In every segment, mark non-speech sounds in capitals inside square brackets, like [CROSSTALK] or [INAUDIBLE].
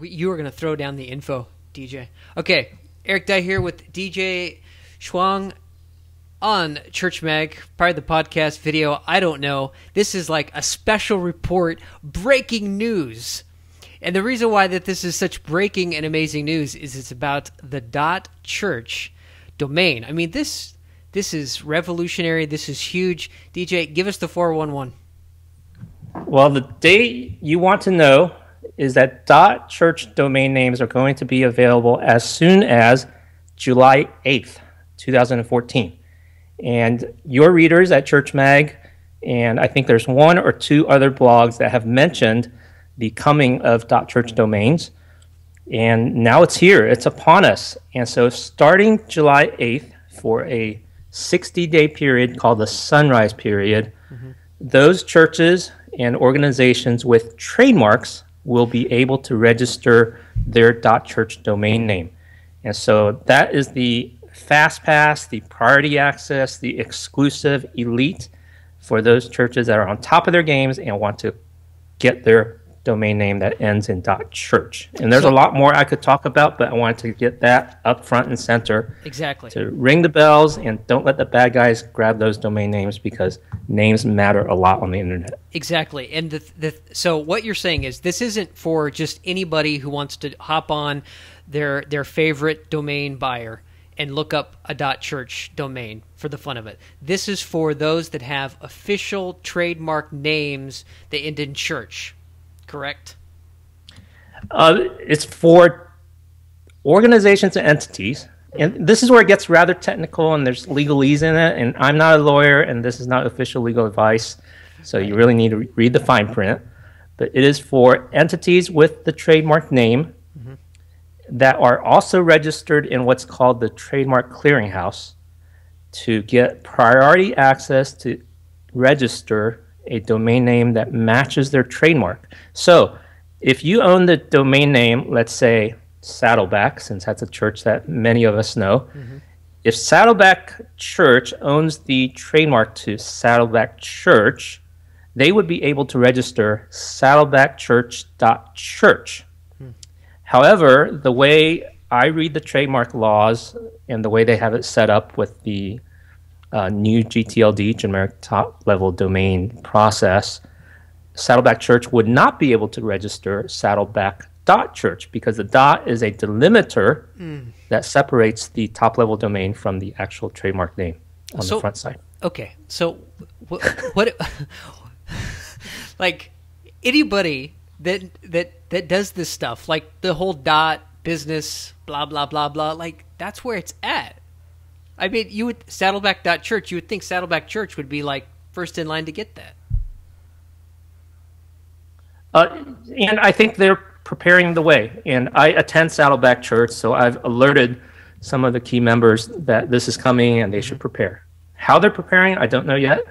You were going to throw down the info, DJ. Okay, Eric Dye here with DJ Chuang on ChurchMag, probably the podcast video. I don't know. This is like a special report, breaking news. And the reason why that this is such breaking and amazing news is it's about the dot church domain. I mean this this is revolutionary. This is huge. DJ, give us the 411. Well, the date you want to know is that dot church domain names are going to be available as soon as July 8th, 2014. And your readers at ChurchMag, and I think there's one or two other blogs that have mentioned the coming of dot church domains. And now it's here, it's upon us. And so starting July 8th for a 60 day period called the sunrise period, mm-hmm. those churches and organizations with trademarks will be able to register their .church domain name. And so that is the fast pass, the priority access, the exclusive elite for those churches that are on top of their games and want to get their domain name that ends in .church. And there's so, a lot more I could talk about, but I wanted to get that up front and center. Exactly. To ring the bells and don't let the bad guys grab those domain names because names matter a lot on the internet. Exactly. And the, the so what you're saying is this isn't for just anybody who wants to hop on their their favorite domain buyer and look up a .church domain for the fun of it. This is for those that have official trademark names that end in church correct? Uh, it's for organizations and entities. And this is where it gets rather technical and there's legalese in it. And I'm not a lawyer and this is not official legal advice. So you really need to read the fine print. But it is for entities with the trademark name mm-hmm. that are also registered in what's called the Trademark Clearinghouse to get priority access to register a domain name that matches their trademark. So if you own the domain name, let's say Saddleback, since that's a church that many of us know, mm-hmm. if Saddleback Church owns the trademark to Saddleback Church, they would be able to register saddlebackchurch.church. Hmm. However, the way I read the trademark laws and the way they have it set up with the uh, new GTLD, generic top level domain process, Saddleback Church would not be able to register Saddleback dot church because the dot is a delimiter mm. that separates the top level domain from the actual trademark name on so, the front side. Okay, so what, what [LAUGHS] like anybody that that that does this stuff, like the whole dot business, blah blah blah blah, like that's where it's at. I mean, you would Saddleback Church. You would think Saddleback Church would be like first in line to get that. Uh, and I think they're preparing the way. And I attend Saddleback Church, so I've alerted some of the key members that this is coming and they should prepare. How they're preparing, I don't know yet,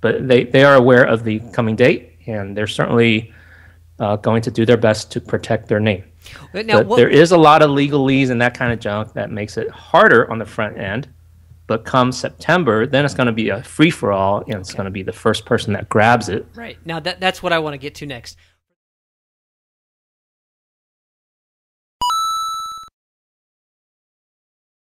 but they, they are aware of the coming date and they're certainly uh, going to do their best to protect their name. Now, but what, there is a lot of legalese and that kind of junk that makes it harder on the front end. But come September, then it's going to be a free for all, and it's okay. going to be the first person that grabs it. Right now, that that's what I want to get to next.